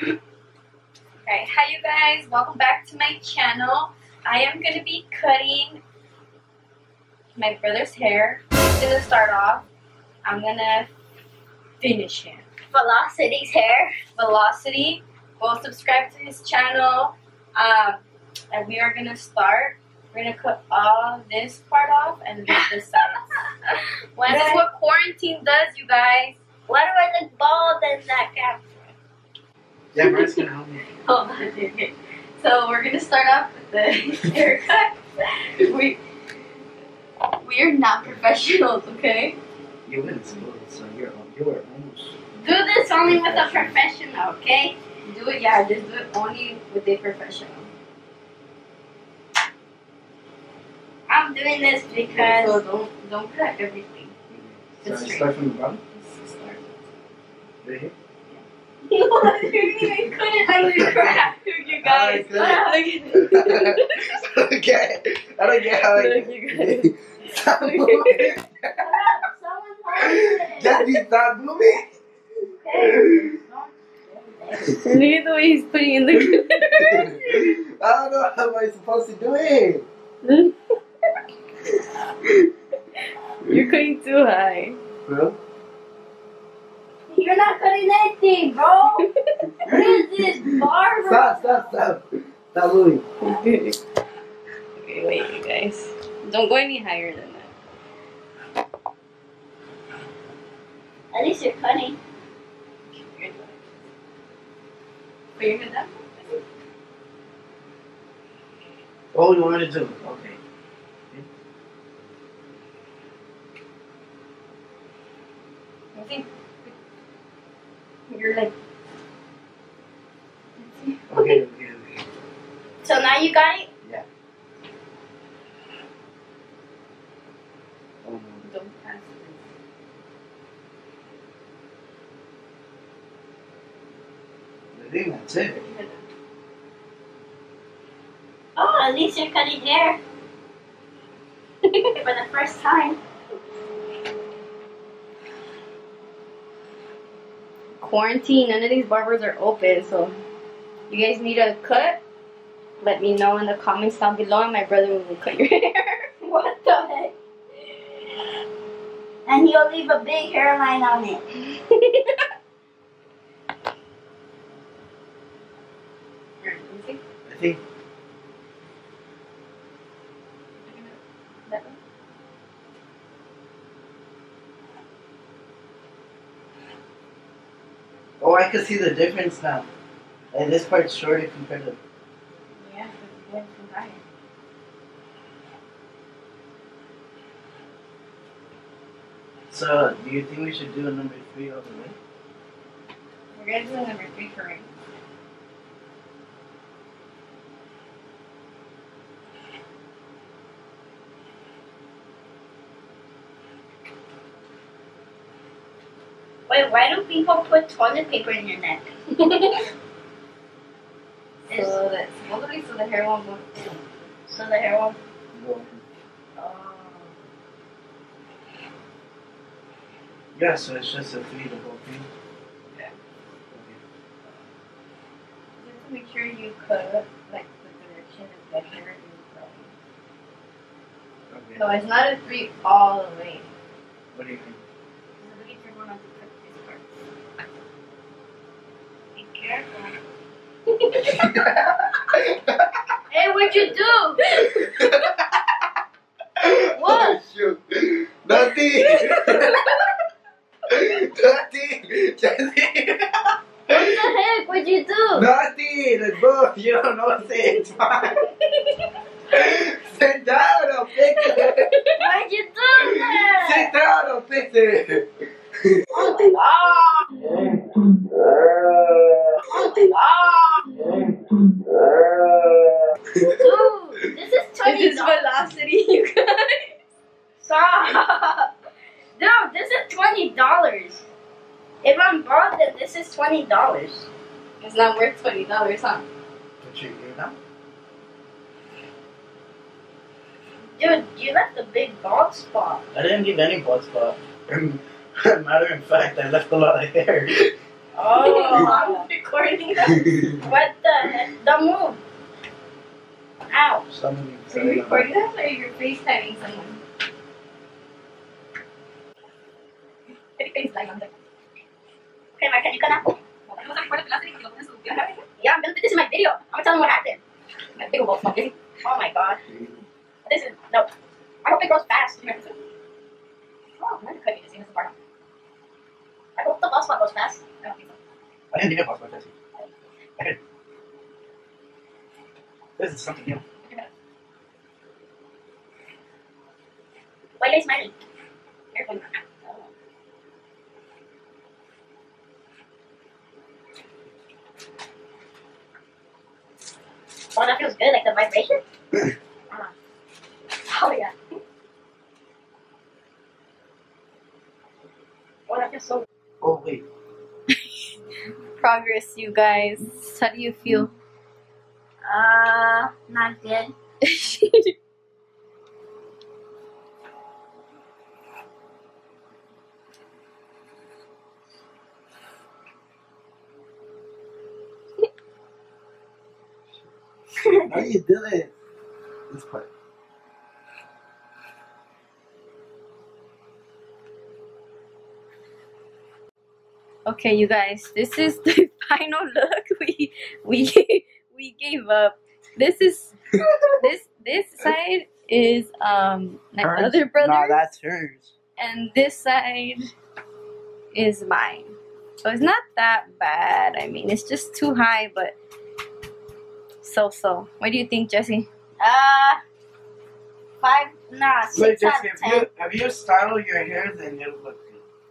Alright, hi you guys, welcome back to my channel. I am gonna be cutting my brother's hair. He's gonna start off. I'm gonna finish him. Phylosity's hair. Phylosity. Go subscribe to his channel. Um, and we are gonna start. We're gonna cut all this part off and leave the sides. This is what quarantine does, you guys. why do I look bald in that cap? Yeah, Brent's gonna help me. Oh, Hold on, okay. So we're gonna start off with the haircut. we we are not professionals, okay? You went to school, so you're you were almost. Do this only with a professional, okay? Do it, yeah. Just do it only with a professional. I'm doing this because So don't don't cut everything. So Just I straight. start from the bottom. Just start. Right here. You didn't even it. I would. You guys. I don't get. I don't get how I. you guys. Stop moving. it. Daddy, stop moving. Look at the way he's putting in the. I don't know how am I supposed to do it. You're going too high. You're not cutting anything, bro. What is this barber? stop, stop, stop. Stop moving. okay, wait, you guys. Don't go any higher than that. At least you're cutting. Put your hand down. Oh, you want to do? Okay. Okay. You're like. Okay, okay, okay. So now you got it? Oh, no. Don't pass I think that's it. it. Oh, at least you're cutting hair for the first time. Quarantine. None of these barbers are open, so you guys need a cut. Let me know in the comments down below, and my brother will cut your hair. What the heck? And he'll leave a big hairline on it. I think. Oh, I can see the difference now. And this part's shorter compared to. Yeah, but went too high. So, do you think we should do a number three all the way? We're gonna do a number three for right Wait, why do people put toilet paper in your neck? So that supposedly so the hair won't go. So the hair won't. Go. Oh. Yeah, so it's just a three the whole thing. Yeah. Okay. Just to make sure you cut like the direction of the hair is going. Okay. No, it's not a three all the way. What do you think? So look at your one on to cut this part. Be careful. Hey, what'd you do? What? Shoot. Nothing. Nothing. Jesse. What the heck? What'd you do? Nothing. Bro, you don't know. Say it's. Sit down. I'll fix it. Why'd you do that? Sit down. I'll fix it. Ah! Ah! Dude, this is twenty This is dollars. Phylosity, you guys. Stop. Dude, this is twenty dollars. If I'm bald, then this is twenty dollars. It's not worth twenty dollars, huh? What you do now? Dude, you left a big bald spot. I didn't leave any bald spot. Matter of fact, I left a lot of hair. Oh. I'm recording them? what the heck? The move. Ow. Somebody Are you that. recording us or you're FaceTiming someone? FaceTime, I'm like, Okay, Mark, can you cut out? "Vamos a recordar pela serie, que lo pones en tu cara". Yeah, I'm gonna this in my video. I'm gonna tell them what happened. Me tengo voz, ¿no? Oh my god. This is no. I hope it grows fast. Oh, I'm gonna cut you to see this part. I hope the bus one goes fast. I don't think so. I didn't need a passport, Jesse. This is something new. Why are you smiling? Careful. Oh, that feels good, like the vibration. Ah. oh yeah. Oh, that feels so. Oh, wait. Progress, you guys. How do you feel? Uh, not good. How you doing? This part. Okay, you guys, this is the final look. We we we gave up. This is this this side is um my Hers? other brother, Nah, that's hers. and this side is mine. So it's not that bad. I mean, it's just too high, but so so. What do you think, Jesse? Uh, five, nah, Wait, six out Jesse, of if ten. you, if you style your hair, then it'll look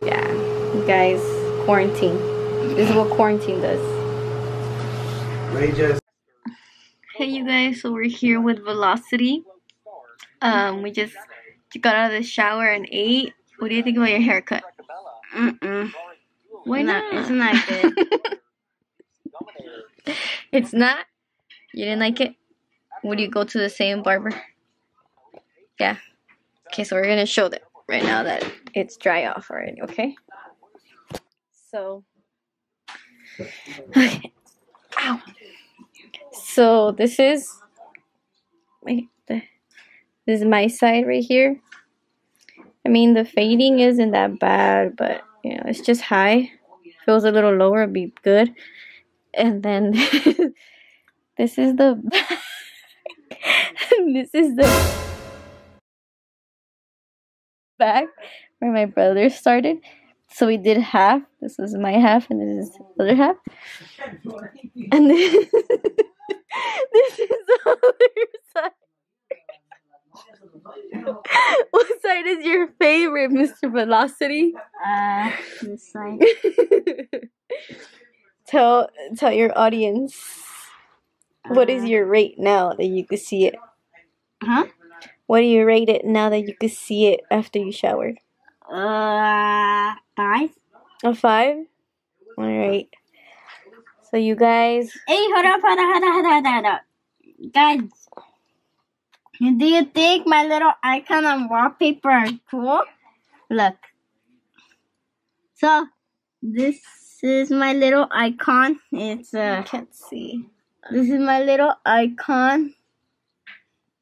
good. Yeah, you guys, quarantine. This is what quarantine does. Wait, just. Hey you guys, so we're here with Phylosity. Um, we just got out of the shower and ate. What do you think about your haircut? Mm-mm. Why Not- not? it's not good. it's not. You didn't like it. Would you go to the same barber? Yeah. Okay, so we're gonna show that right now that it's dry off already. Okay. So. Okay. Ow. So this is. Wait. This is my side right here. I mean, the fading isn't that bad, but you know, it's just high. If it was a little lower, it'd be good. And then this is the this is the back where my brother started. So we did half. This is my half, and this is the other half. And then this is the other side. what side is your favorite, Mr. Phylosity? Uh, this side. tell tell your audience what is your rate now that you can see it. Huh? What do you rate it now that you can see it after you showered? Uh, five. A five. All right. So you guys, Hey, hold up, hold up, hold up, hold up, hold up. Guys, do you think my little icon on wallpaper are cool? Look. So, this is my little icon. It's uh, can't see. This is my little icon.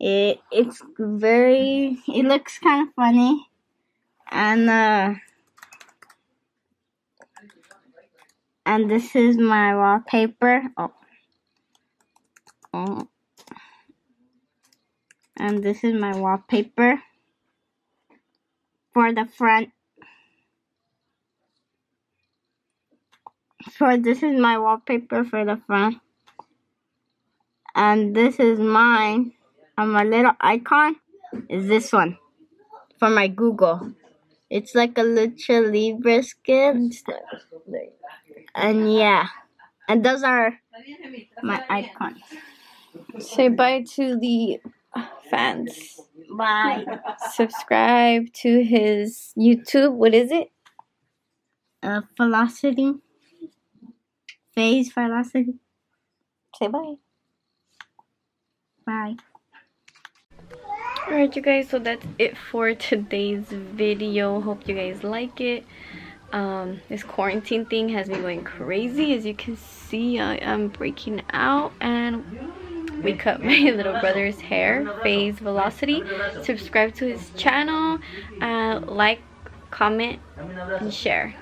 It it's very it looks kind of funny, and uh, and this is my wallpaper. Oh, oh, and this is my wallpaper for the front. For this is my wallpaper for the front and this is mine. And my little icon is this one for my Google. It's like a lucha libre skin. And yeah, and those are my icons. Say bye to the fans. Bye. Subscribe to his YouTube. What is it? Uh, Phylosity. FaZe Phylosity. Say bye. Bye. Alright, you guys, so that's it for today's video. Hope you guys like it. Um, this quarantine thing has been going crazy. As you can see, I am breaking out and we cut my little brother's hair, FaZe Phylosity. Subscribe to his channel, uh, like, comment, and share.